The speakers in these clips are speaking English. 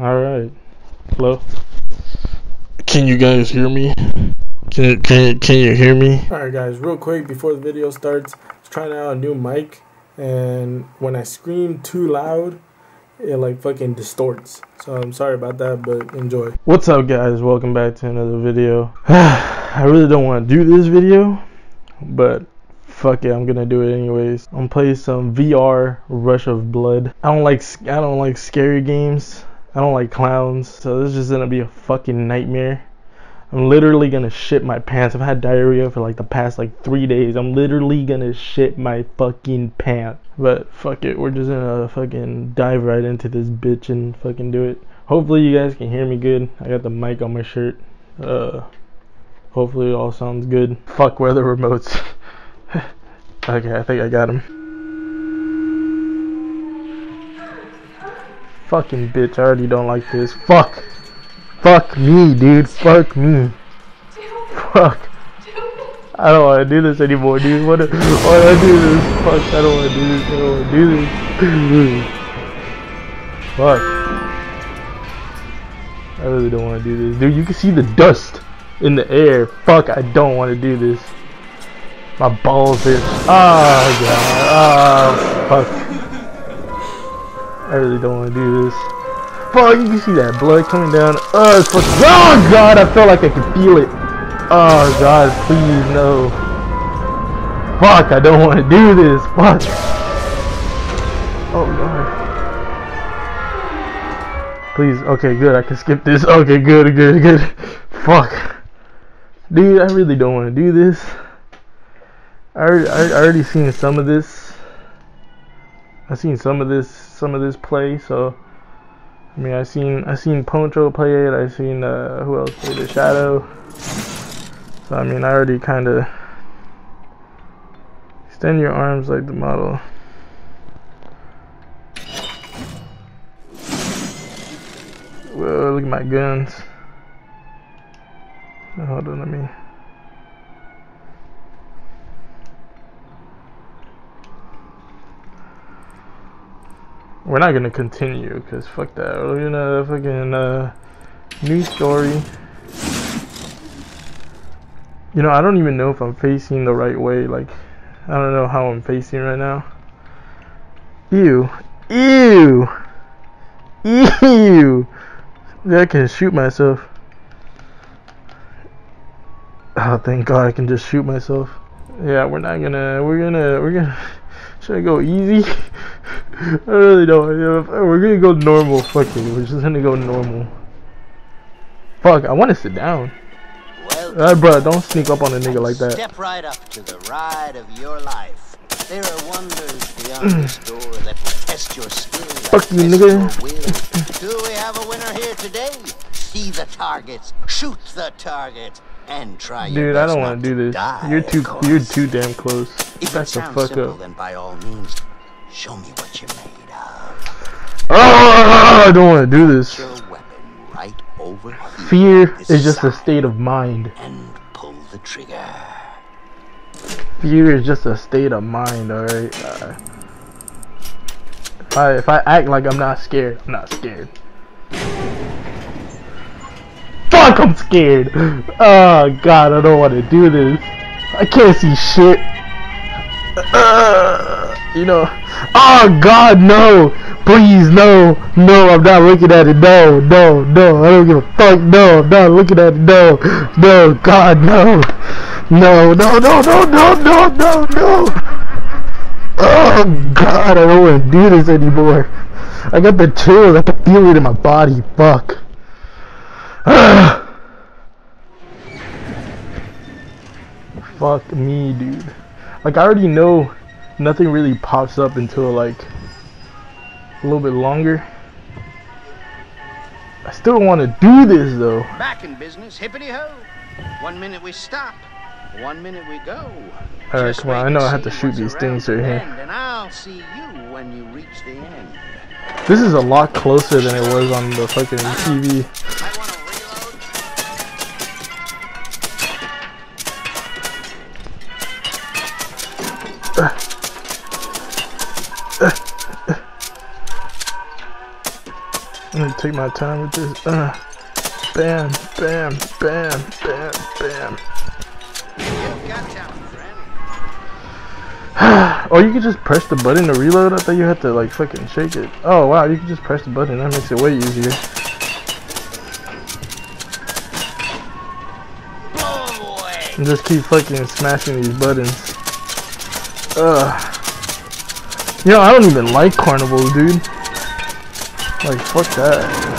Alright. Hello? Can you guys hear me? Can you, can you, can you hear me? Alright guys, real quick before the video starts, I was trying out a new mic and when I scream too loud, it like fucking distorts. So I'm sorry about that, but enjoy. What's up guys? Welcome back to another video. I really don't want to do this video, but fuck it, I'm gonna do it anyways. I'm gonna some VR Rush of Blood. I don't like I don't like scary games. I don't like clowns, so this is just gonna be a fucking nightmare. I'm literally gonna shit my pants. I've had diarrhea for like the past like three days. I'm literally gonna shit my fucking pants. But fuck it, we're just gonna fucking dive right into this bitch and fucking do it. Hopefully you guys can hear me good. I got the mic on my shirt. Uh, hopefully it all sounds good. Fuck weather remotes. okay, I think I got him. Fucking bitch, I already don't like this. Fuck. Fuck me, dude. Fuck me. Fuck. I don't want to do this anymore, dude. What? Why do I do this? Fuck. I don't want to do this. I don't want to do this. Fuck. I really don't want to do this, dude. You can see the dust in the air. Fuck. I don't want to do this. My balls are. Oh god. Oh fuck. I really don't want to do this. Fuck, you can see that blood coming down. Oh, fucking. Oh, God, I felt like I could feel it. Oh, God, please, no. Fuck, I don't want to do this. Fuck. Oh, God. Please, okay, good. I can skip this. Okay, good, good, good. Fuck. Dude, I really don't want to do this. I already, I already seen some of this. I seen some of this some of this play. So I mean, I seen I seen Poncho play it. I seen uh, who else played it? Shadow. So I mean, I already kind of extend your arms like the model. Well, look at my guns. Hold on, let me. We're not gonna continue, cause fuck that. We're gonna fucking uh, new story. You know, I don't even know if I'm facing the right way. Like, I don't know how I'm facing right now. Ew, ew, ew. I can shoot myself. Oh, thank God, I can just shoot myself. Yeah, we're not gonna. We're gonna. We're gonna. Should I go easy? I really don't. We're gonna go normal. Fuck it. We're just gonna go normal. Fuck, I want to sit down. Well, uh, bro, don't sneak up on a nigga like that. Step right up to the ride of your life. There are wonders beyond this door that will test your skills. Fuck you, nigga. Do we have a winner here today? See the targets, shoot the target, and try Dude, I don't want to do this. Die, you're too, you're too damn close. If Back the fuck simple, up. Then by all means, Show me what you're made of. Oh, I don't want to do this. Right Fear is just a state of mind. And pull the trigger. Fear is just a state of mind, alright? Uh, if, I, if I act like I'm not scared, I'm not scared. Fuck, I'm scared! Oh god, I don't want to do this. I can't see shit. You know, oh God, no, please, no, no, I'm not looking at it, no, no, no, I don't give a fuck, no, I'm not looking at it, no, no, God, no, no, no, no, no, no, no, no, no, oh God, I don't want to do this anymore, I got the chills, I can feel it in my body, fuck, fuck me, dude, like I already know nothing really pops up until like a little bit longer. I still want to do this though. Back in business, hippity ho. One minute we stop, one minute we go. All right, come on. I know I have to shoot these things right here. And I'll see you when you reach the end. This is a lot closer than it was on the fucking TV. Take my time with this. Uh, bam, bam, bam, bam, bam. oh, you can just press the button to reload? I thought you had to like fucking shake it. Oh wow, you can just press the button. That makes it way easier. And just keep fucking smashing these buttons. Ugh. Yo, I don't even like Carnival, dude. Like, fuck that.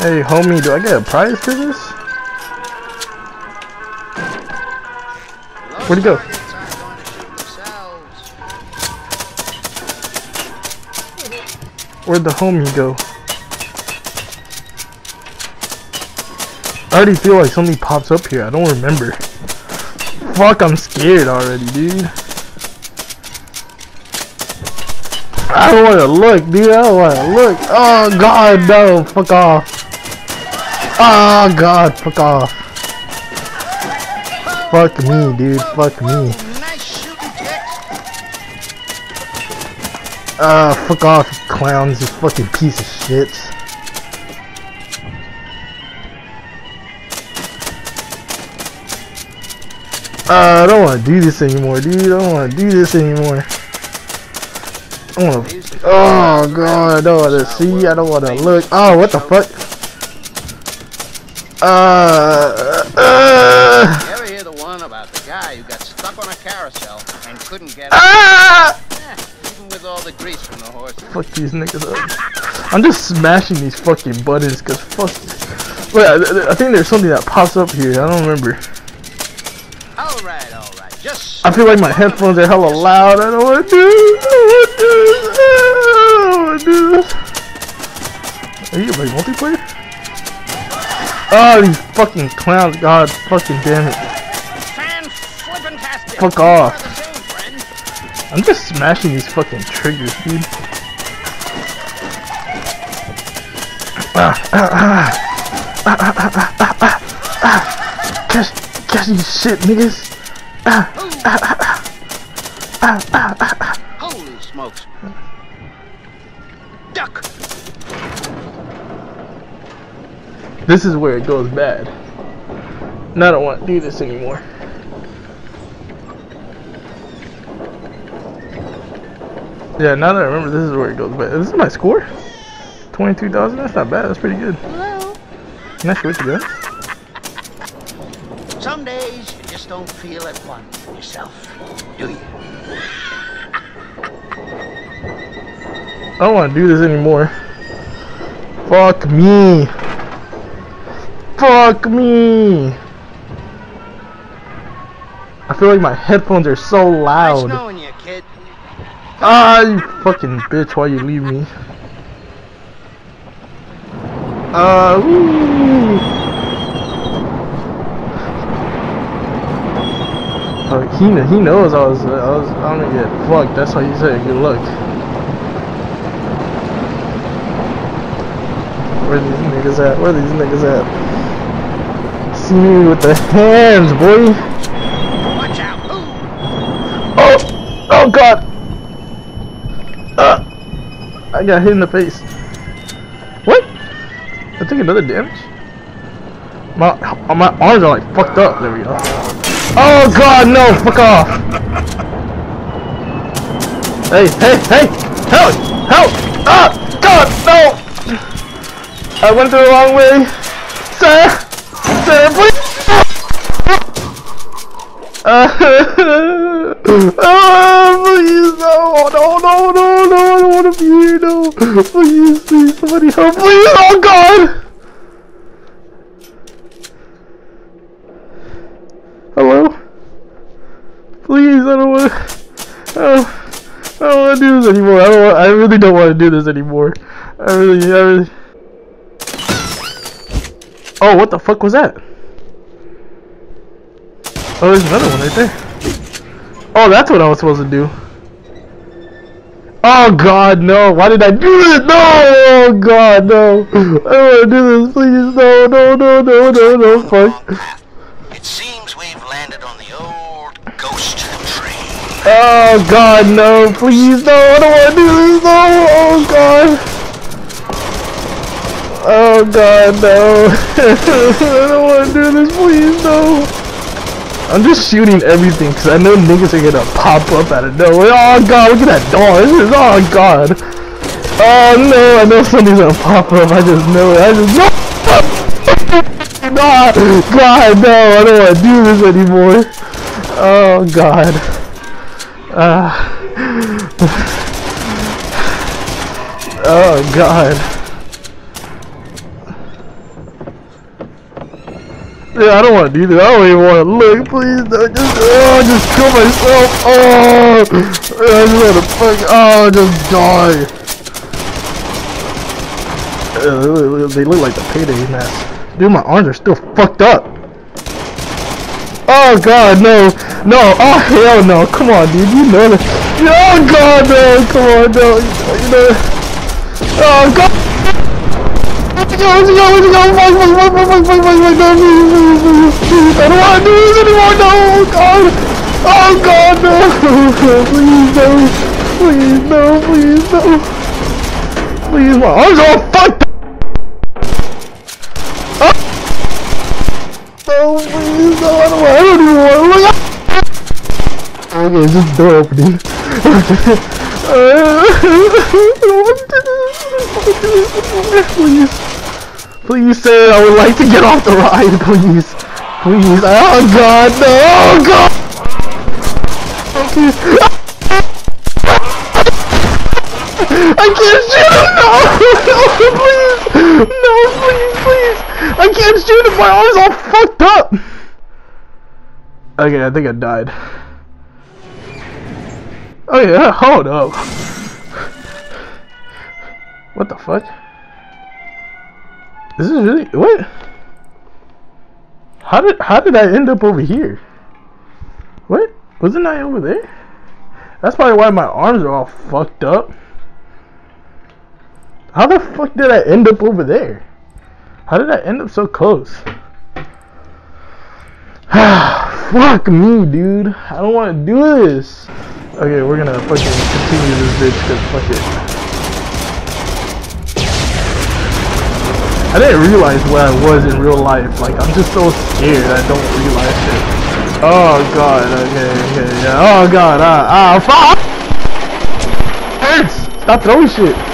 Hey, homie, do I get a prize for this? Where'd he go? Where'd the homie go? I already feel like something pops up here. I don't remember. Fuck, I'm scared already, dude. I don't want to look, dude. I don't want to look. Oh, God, no. Fuck off. Oh god, fuck off. Fuck me, dude. Fuck me. Ah, uh, fuck off, clowns, you fucking piece of shit. Uh, I don't want to do this anymore, dude. I don't want to do this anymore. I want to. Oh god, I don't want to see. I don't want to look. Oh, what the fuck? Uh, uh, you ever hear the one about the guy who got stuck on a carousel and couldn't get out? Yeah, even with all the grease from the horse. Fuck these niggas up. I'm just smashing these fucking buttons because fuck. Wait, I, I, think there's something that pops up here. I don't remember. I feel like my headphones are hella loud. I don't want to. I don't want to. I don't want to. Are you like multiplayer? Oh, these fucking clowns. God fucking damn it. Fuck off. I'm just smashing these fucking triggers, dude. Ah, ah, ah. Ah, ah, ah, ah, ah, ah. Catch, catch these shit, niggas. Ah, Holy smokes. Duck. This is where it goes bad. And I don't want to do this anymore. Yeah, now that I remember, this is where it goes bad. This is my score? 22,000? That's not bad. That's pretty good. Hello? Can I switch again? Some days you just don't feel at one with yourself, do you? I don't want to do this anymore. Fuck me. Fuck me! I feel like my headphones are so loud. Nice you, kid. Ah, you fucking bitch, why you leave me? Uh, woo. He, he knows I was, I was, I'm gonna get fucked, that's why he said good luck. Where these niggas at? Where these niggas at? see me with the hands, boy. Watch out! Oh! Oh God! Uh, I got hit in the face. What? I took another damage. My my arms are like fucked up. There we go. Oh God, no! Fuck off! Hey, hey, hey! Help! Help! Ah! God, no! I went the wrong way, sir sir, please! Uh, oh, please, no, no, no, no, no, I don't want to be here, no. Please, please, somebody help, please, oh god! Hello? Please, I don't want to, I don't, I don't want to do this anymore. I don't I really don't want to do this anymore. I really, I really... Oh, what the fuck was that? Oh, there's another one right there. Oh, that's what I was supposed to do. Oh god, no. Why did I do this? No! Oh god, no. I don't want to do this, please. No, no, no, no, no, no. Fuck. Oh god, no. Please, no. I don't want to do this. No. Oh god. Oh god, no. I don't want to do this, please, no. I'm just shooting everything because I know niggas are gonna pop up out of nowhere. Oh god, look at that door. This is, oh god. Oh no, I know somebody's gonna pop up. I just know it. I just know. God, God, no, I don't want to do this anymore. Oh god. Uh, oh god. Yeah, I don't want to do that. I don't even want to look. Please, don't just, oh, just kill myself. Oh, I just want to fuck. Oh, just die. Uh, they look like the payday mask. Dude, my arms are still fucked up. Oh god, no, no, oh hell no, come on dude, you know this. Oh god no, come on, no, you know. Oh god! No, I don't wanna do this anymore, no, god! Oh god, no, please, no, please, no, please, no. Please, no. I'm all fucked up! Oh, please, no, I don't, I don't Okay, it's just door opening. Please. Please, sir, I would like to get off the ride, please. Please. Oh, God, no. Oh, God. I can't shoot him. No. no, please. No, please, please. I can't shoot him. My arm's all fucked up. Okay, I think I died. Oh, yeah. Hold up. What the fuck? This is really what? How did how did I end up over here? What? Wasn't I over there? That's probably why my arms are all fucked up. How the fuck did I end up over there? How did I end up so close? fuck me, dude. I don't want to do this. Okay, we're gonna fucking continue this bitch because fuck it. I didn't realize where I was in real life. Like, I'm just so scared I don't realize it. Oh god, okay, okay, yeah. Oh god, ah, ah, fuck! Hurts! Stop throwing shit!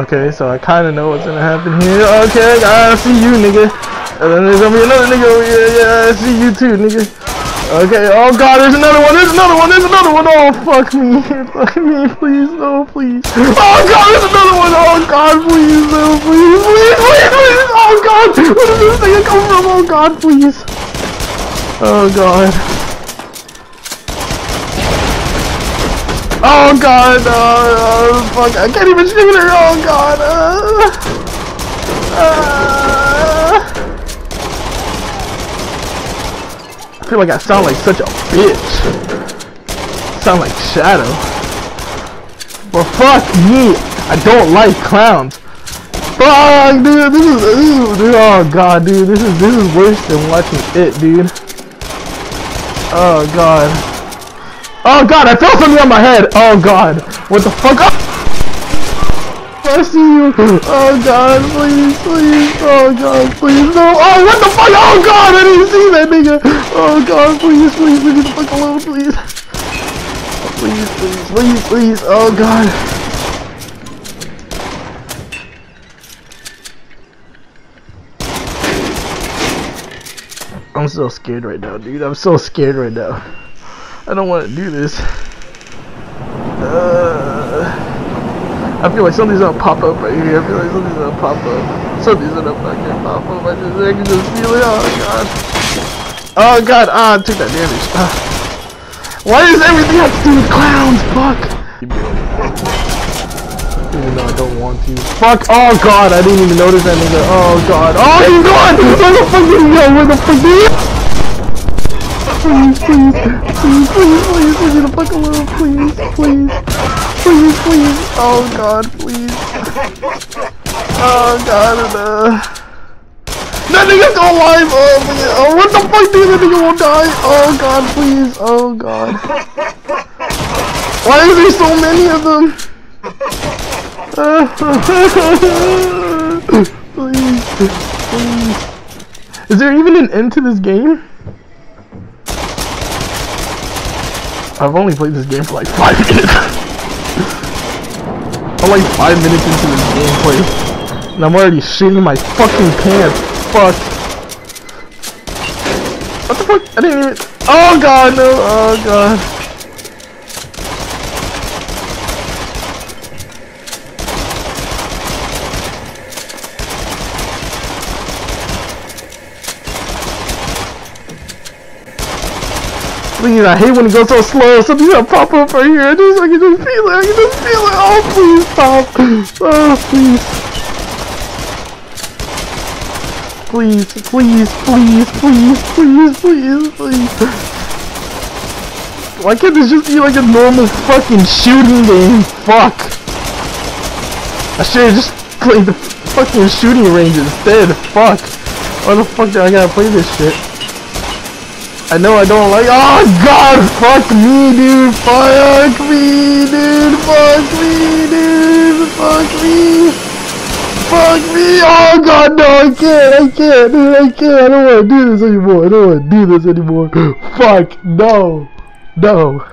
Okay, so I kind of know what's gonna happen here. Okay, I see you, nigga. And then there's gonna be another nigga over here. Yeah, I see you too, nigga. Okay, oh god, there's another one, there's another one, there's another one. Oh, fuck me. fuck me, please, no, please. Oh god, there's another one. Oh god, please, no, please, please, please, please. Oh god, where does this thing come from? Oh god, please. Oh god. Oh god, oh, fuck, I can't even shoot her, oh god, uh, uh, I feel like I sound like such a bitch. Sound like Shadow. But fuck me, I don't like clowns. Fuck, dude, this is, dude, oh god, dude, this is, this is worse than watching it, dude. Oh god. Oh god, I felt something on my head! Oh god. What the fuck? Oh! I see you! Oh god, please, please! Oh god, please, no! Oh, what the fuck? Oh god, I didn't see that nigga! Oh god, please, please, leave me the fuck alone, please! Please, please, please, please! Oh god! I'm so scared right now, dude. I'm so scared right now. I don't want to do this. Uh, I feel like something's gonna pop up right here. I feel like something's gonna pop up. Something's gonna fucking pop up. I just I can just feel it. Oh god. Oh god, ah, I took that damage. Ah. Why does everything have to do with clowns? Fuck. Even though I don't want to. Fuck, oh god, I didn't even notice that nigga. Oh god. Oh, he's gone! Where the fuck did he go? Where the fuck did he Please, please, please, please, please, leave me the fuck alone, please, please, please, please, oh god, please, oh god, uh... That nigga's alive! Oh, man. oh, what the fuck, dude? That nigga won't die! Oh god, please! Oh god. Why are there so many of them? please, please. Is there even an end to this game? I've only played this game for like five minutes. I'm like five minutes into this gameplay. And I'm already shitting my fucking pants fuck? What the fuck? I didn't even... Oh god, no! Oh god. Please, I hate when it goes so slow. Something's gonna pop up right here. I just, I can just feel it. I can just feel it. Oh, please stop. Oh, please. Please, please, please, please, please, please, please. Why can't this just be like a normal fucking shooting game? Fuck. I should've just played the fucking shooting range instead. Fuck. Why the fuck do I gotta play this shit? I know I don't like- Oh god! Fuck me, dude! Fuck me, dude! Fuck me, dude! Fuck me! fuck me! Oh god, no, I can't, I can't, dude, I can't, I don't wanna do this anymore, I don't wanna do this anymore. Fuck, no, no,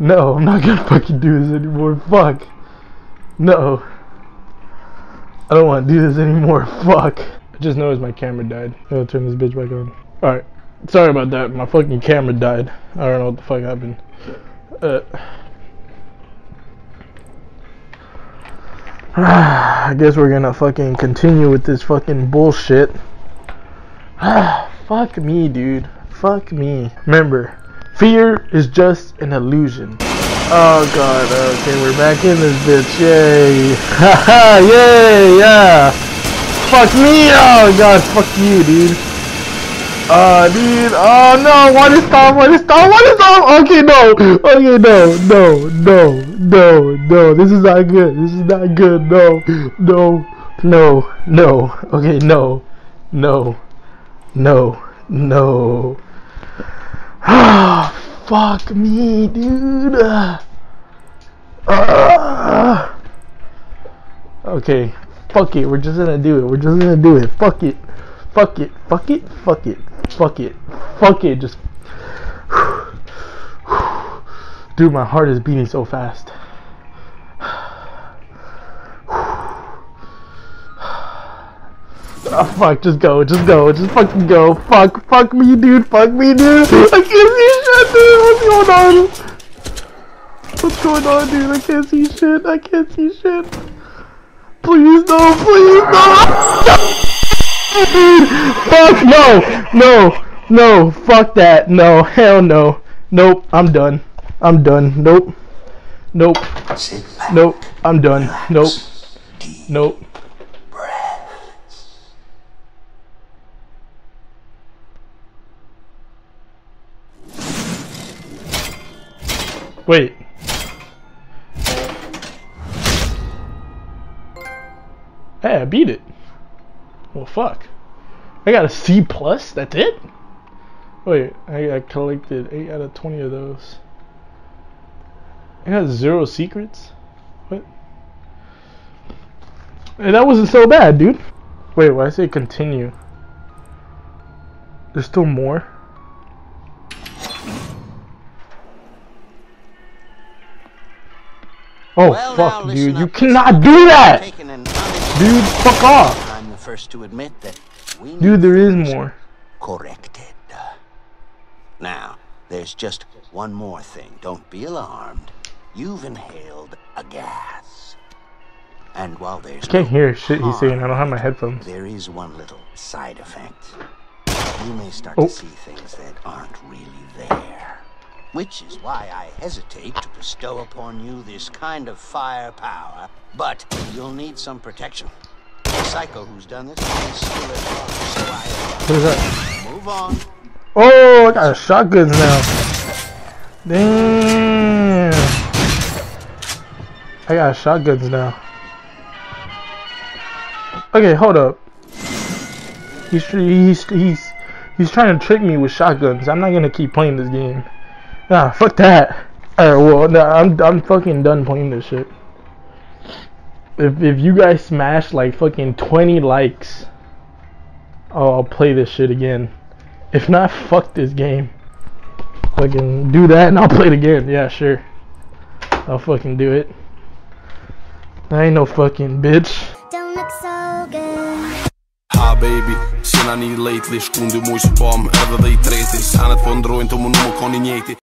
no, I'm not gonna fucking do this anymore, fuck, no. I don't wanna do this anymore, fuck. I just noticed my camera died. I'll turn this bitch back on. Alright, sorry about that, my fucking camera died. I don't know what the fuck happened. Uh... I guess we're gonna fucking continue with this fucking bullshit. Fuck me, dude. Fuck me. Remember, fear is just an illusion. Oh god, okay, we're back in this bitch. Yay. Haha, yay, yeah. Fuck me. Oh god, fuck you, dude. Uh, dude. Oh no, why did stop? Why did stop? Why did stop? Okay, no. Okay, no, no, no, no, no. This is not good. This is not good. No, no, no, no. Okay, no, no, no, no. Ah, fuck me, dude. Uh, okay, fuck it. We're just gonna do it. We're just gonna do it. Fuck it. Fuck it. Fuck it. Fuck it. Fuck it. Fuck it. Just. Dude, my heart is beating so fast. Oh fuck, just go, just go, just fucking go. Fuck, fuck me, dude, fuck me, dude. I can't see shit, dude. What's going on? What's going on, dude? I can't see shit. I can't see shit. Please, no, please, no. Fuck no, no, no, fuck that, no, hell no, nope, I'm done, I'm done, nope, nope, nope, I'm done, nope, nope. Wait. Hey, I beat it. Well, fuck. I got a C plus. That's it. Wait, I, I collected eight out of twenty of those. I got zero secrets. What? Hey, that wasn't so bad, dude. Wait, why I say continue? There's still more. Oh well, fuck, dude! You cannot do that, dude. Fuck off first to admit that we Dude, there is more. Corrected. Now, there's just one more thing. Don't be alarmed. You've inhaled a gas. And while there's I can't no hear shit he's saying. I don't have my headphones. There is one little side effect. you may start Oh. to see things that aren't really there. Which is why I hesitate to bestow upon you this kind of firepower. But you'll need some protection. Psycho who's done this is still at large, so I What is that? move on. Oh, I got shotguns now. Damn. I got shotguns now. Okay, hold up. He's he's he's he's trying to trick me with shotguns. I'm not gonna keep playing this game. Nah, fuck that. Alright, well, nah, I'm I'm fucking done playing this shit. If if you guys smash like fucking 20 likes, oh, I'll play this shit again. If not, fuck this game. Fucking do that and I'll play it again. Yeah, sure. I'll fucking do it. I ain't no fucking bitch. Don't look so good. Ha baby, sina ni lately Shku ndi muj s'pom edhe dhe i treti Sanet po ndrojnë të më në më koni njeti